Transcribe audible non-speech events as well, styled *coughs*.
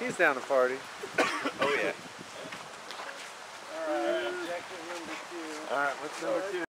He's down to party. *coughs* oh yeah. All right, objective number two. All right, what's number two?